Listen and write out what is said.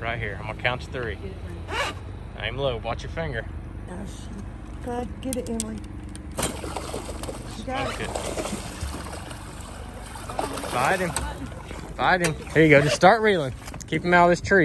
Right here. I'm gonna count to three. Aim low. Watch your finger. Oh, yes. God, get it, Emily. You got Smoke it. it. Fight him. Fight him. Here you go. Just start reeling. Keep him out of this tree.